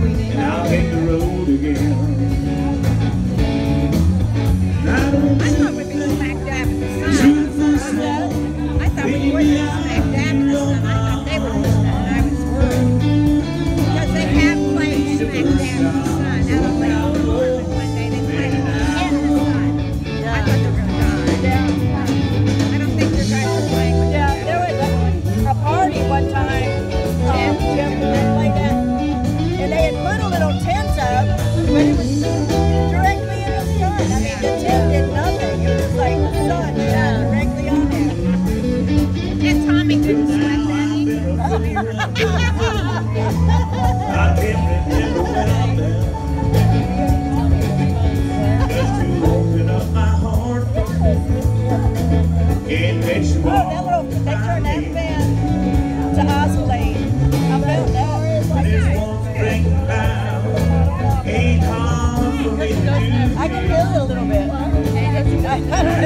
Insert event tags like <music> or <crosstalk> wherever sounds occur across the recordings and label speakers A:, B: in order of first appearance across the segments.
A: and
B: I'll hit the road again.
A: little tent up,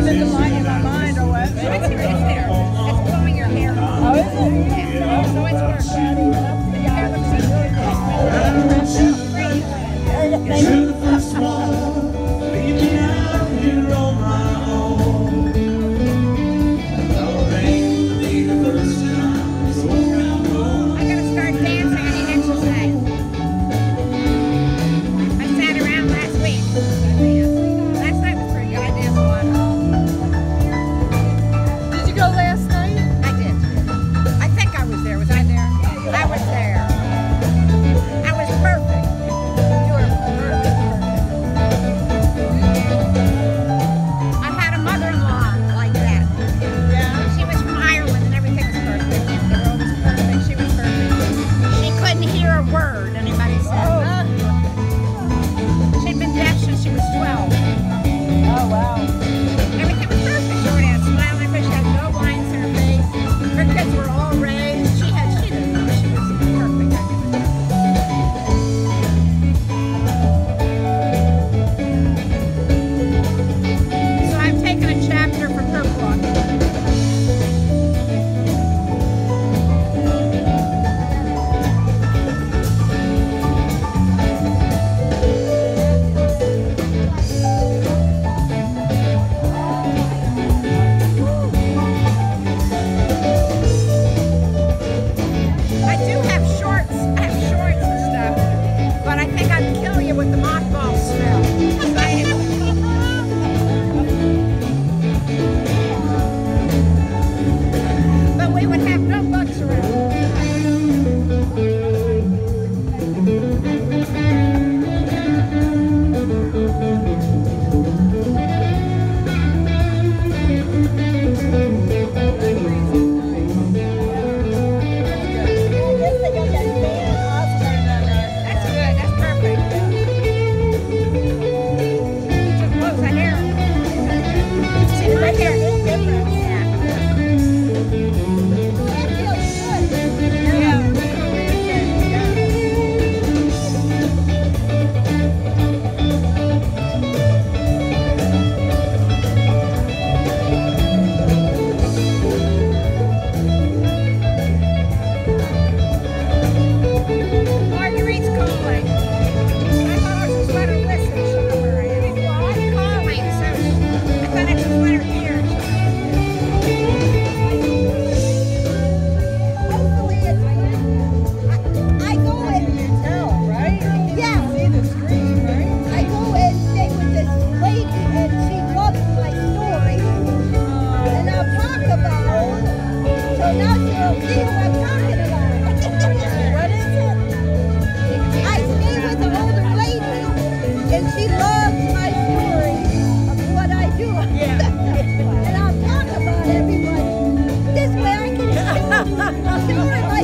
A: in the light in my mind oh, or what?
C: It's right there. It's combing your hair.
A: Oh, is it?
C: Yeah. So it's work. Your hair looks good.
A: Thank you. of what
C: I do. Yeah. and I'll talk about everybody. This way I can
B: show, <laughs> show